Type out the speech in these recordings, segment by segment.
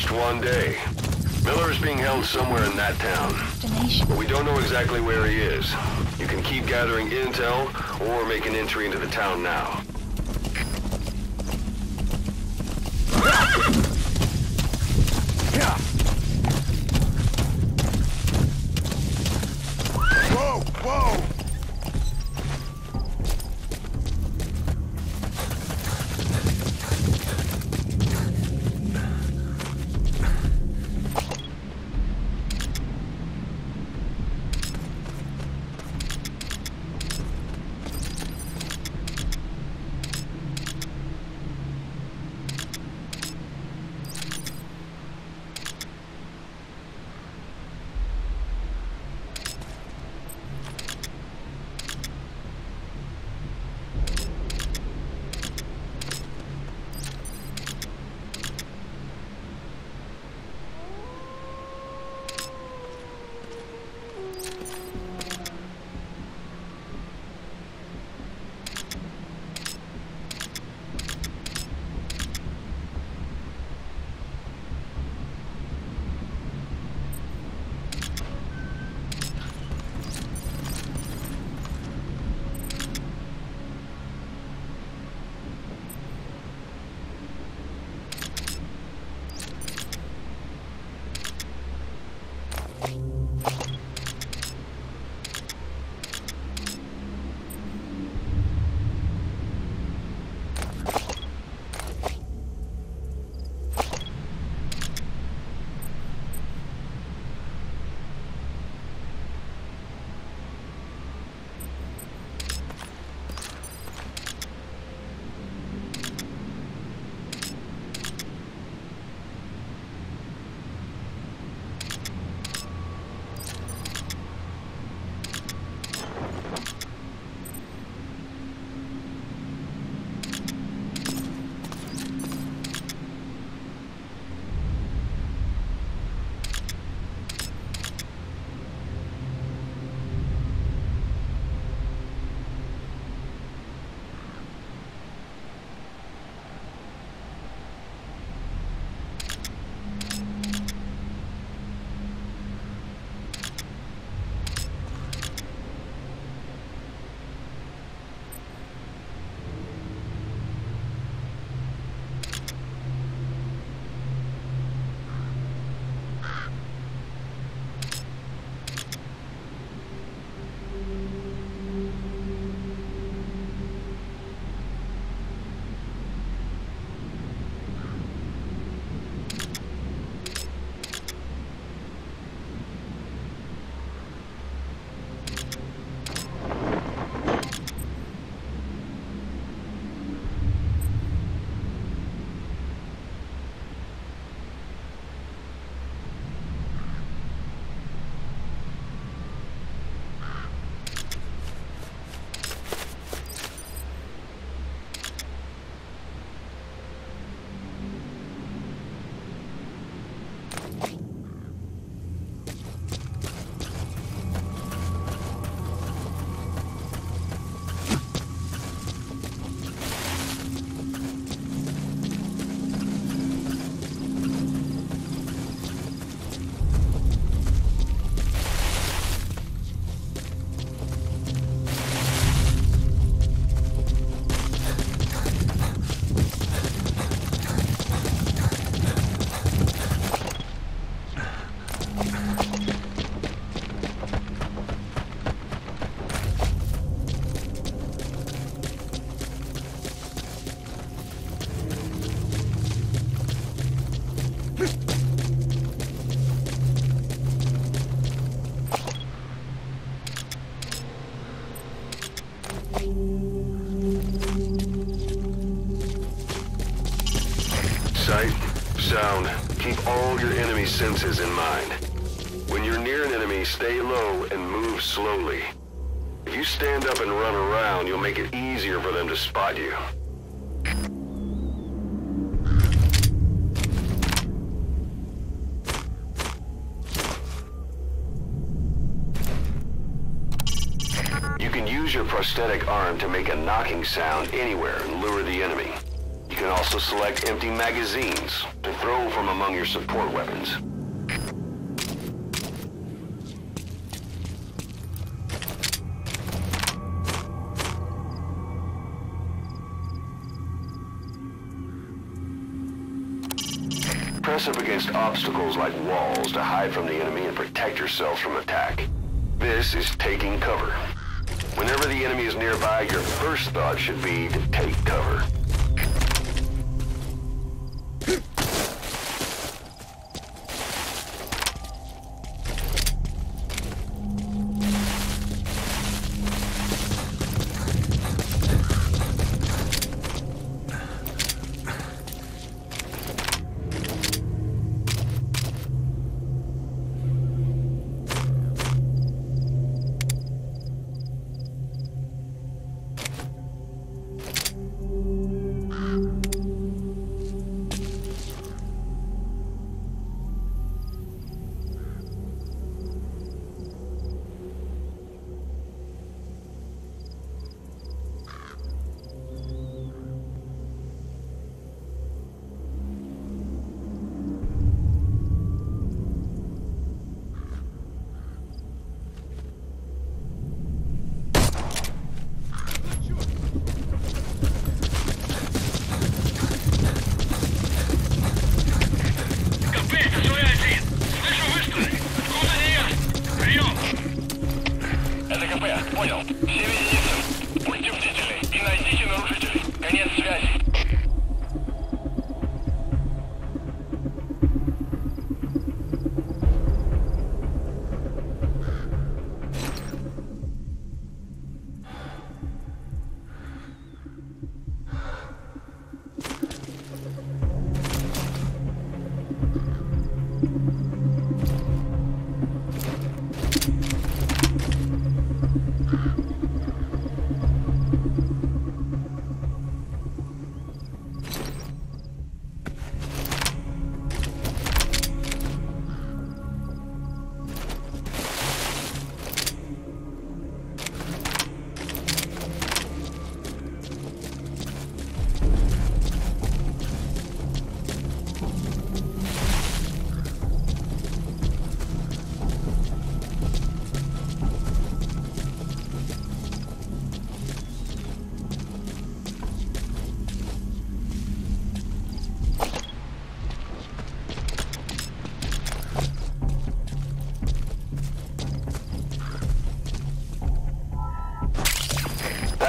just one day. Miller is being held somewhere in that town. Destination. We don't know exactly where he is. You can keep gathering intel or make an entry into the town now. Sight, sound, keep all your enemy senses in mind. When you're near an enemy, stay low and move slowly. If you stand up and run around, you'll make it easier for them to spot you. You can use your prosthetic arm to make a knocking sound anywhere and lure the enemy. You can also select empty magazines to Throw from among your support weapons. Press up against obstacles like walls to hide from the enemy and protect yourselves from attack. This is taking cover. Whenever the enemy is nearby, your first thought should be to take cover.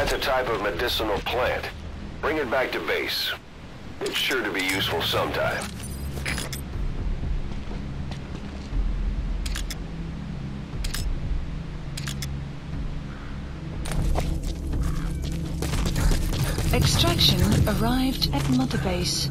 That's a type of medicinal plant. Bring it back to base. It's sure to be useful sometime. Extraction arrived at Mother Base.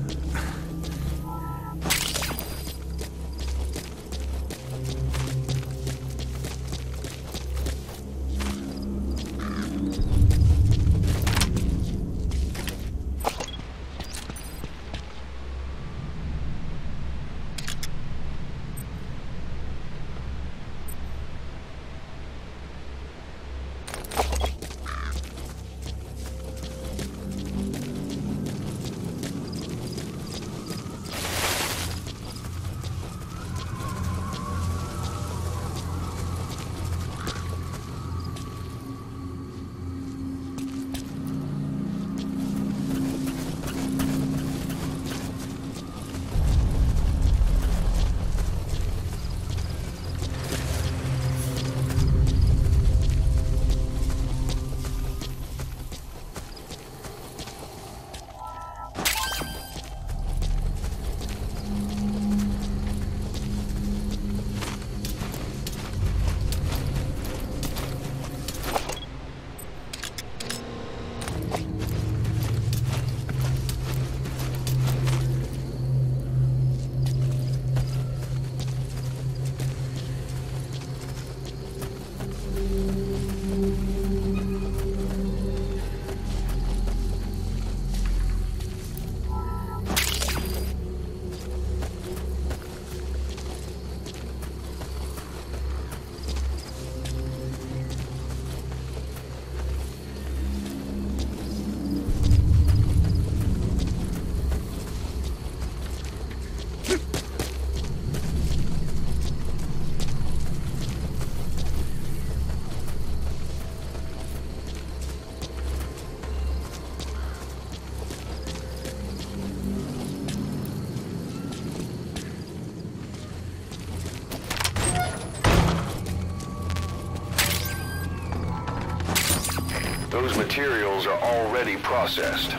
processed.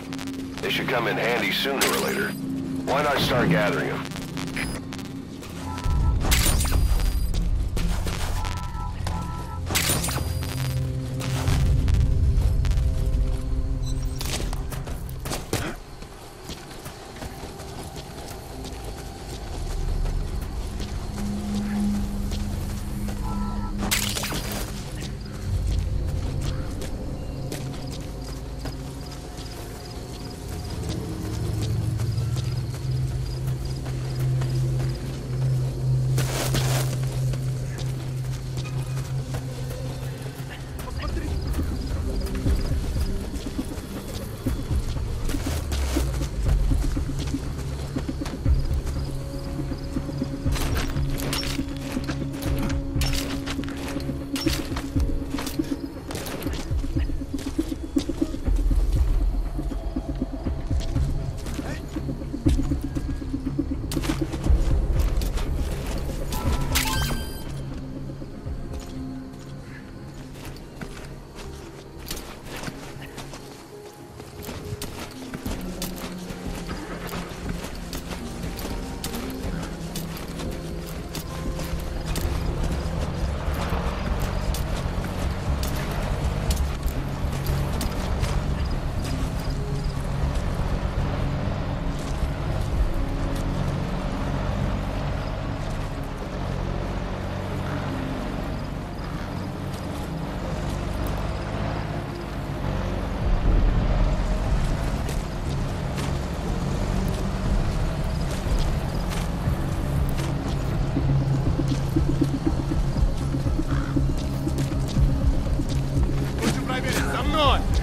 They should come in handy sooner or later. Why not start gathering them? on!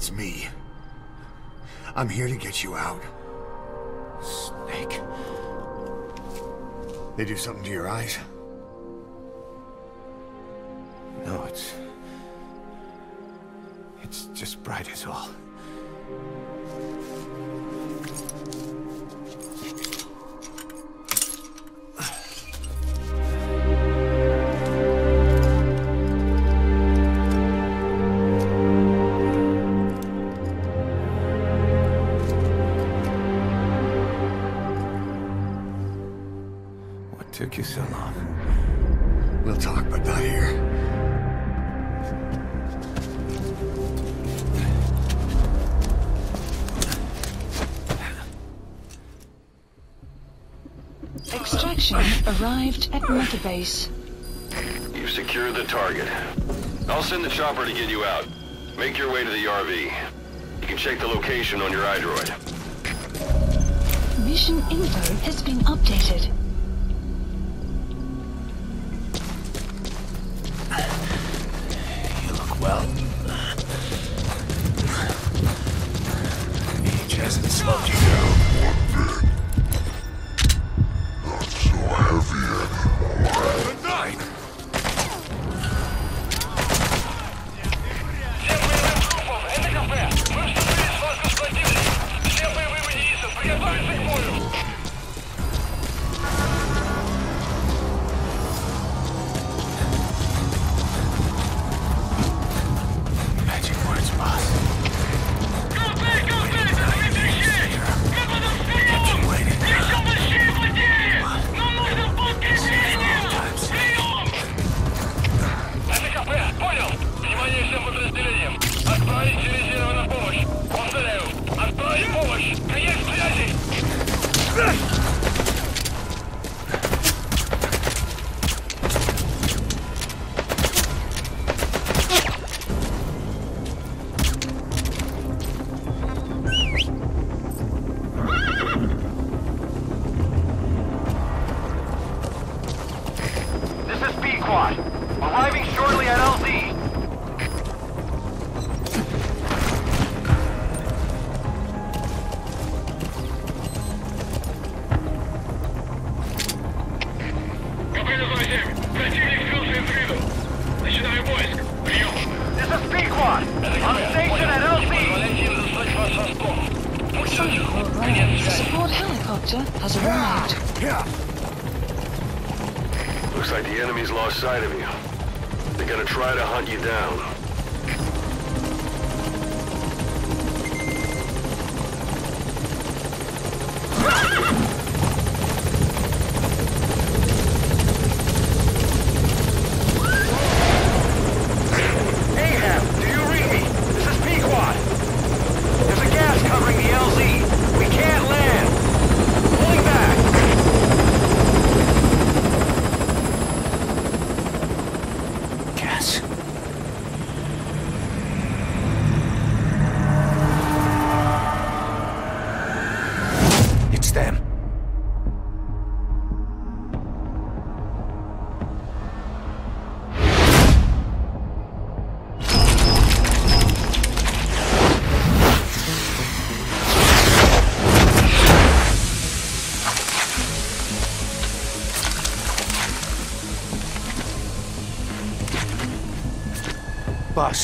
It's me. I'm here to get you out. Snake. They do something to your eyes? No, it's... It's just bright as all. Extraction arrived at Mother Base. You've secured the target. I'll send the chopper to get you out. Make your way to the RV. You can check the location on your iDroid. Mission info has been updated. Arriving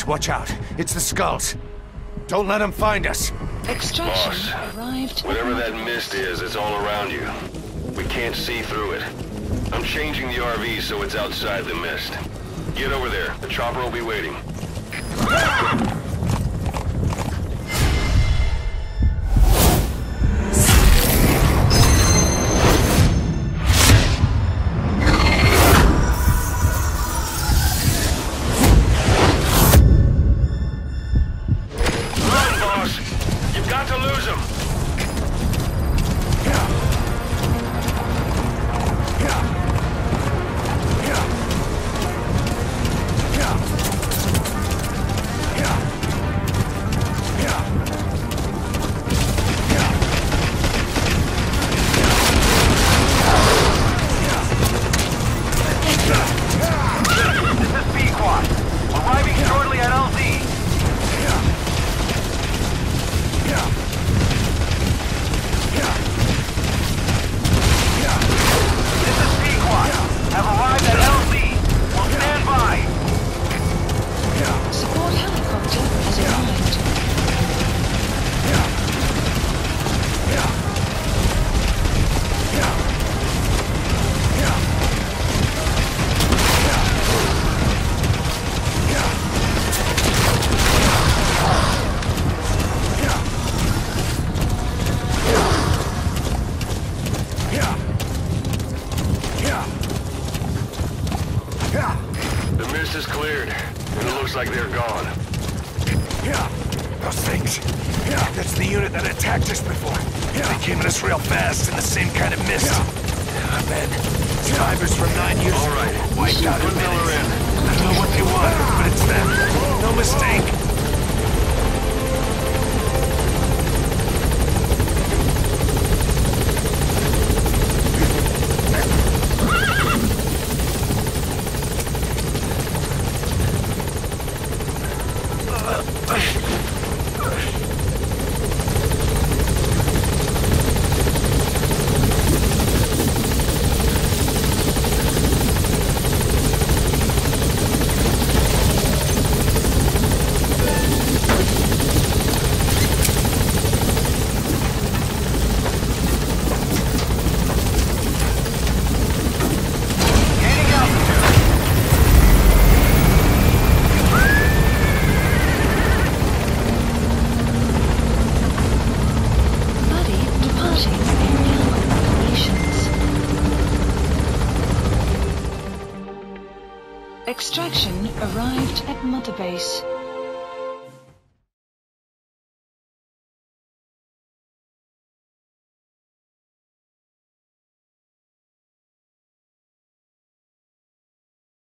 watch out. It's the skulls. Don't let them find us. Extraction Boss, arrived Whatever that mist is, it's all around you. We can't see through it. I'm changing the RV so it's outside the mist. Get over there. The chopper will be waiting. Is cleared, and it looks like they're gone. Yeah, those things. Yeah, that's the unit that attacked us before. Yeah. They came at us real fast in the same kind of mist. Ah, man. Survivors from nine years All ago right. were wiped out in Put minutes. in. I don't know what they want, but it's them. No mistake.